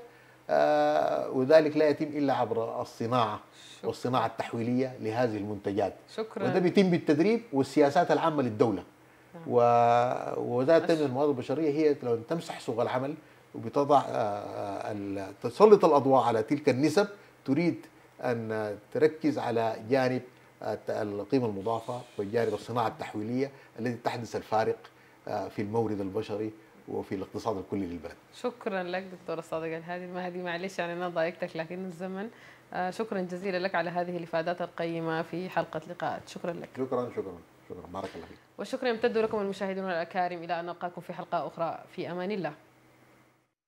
B: آه، وذلك لا يتم إلا عبر الصناعة
A: شكراً.
B: والصناعة التحويلية لهذه المنتجات.
A: شكرا.
B: وده بيتم بالتدريب والسياسات العامة للدولة.
A: نعم.
B: ووزاره التنميه الموارد البشرية هي لو تمسح سوق العمل وبتضع آه، ال- تسلط الأضواء على تلك النسب. تريد أن تركز على جانب الت- القيمة المضافة وجانب الصناعة التحويلية التي تحدث الفارق آه، في المورد البشري وفي الاقتصاد الكلي للبلد.
A: شكرا لك دكتور الصادق الهادي المهدي معلش يعني أنا ضايقتك لكن الزمن آه، شكرا جزيلا لك على هذه الإفادات القيمة في حلقة لقاءات شكرا لك.
B: شكرا شكرا شكرا. بارك الله فيك.
A: والشكر يمتد لكم المشاهدون الأكارم إلى أن نلقاكم في حلقة أخرى. في أمان الله.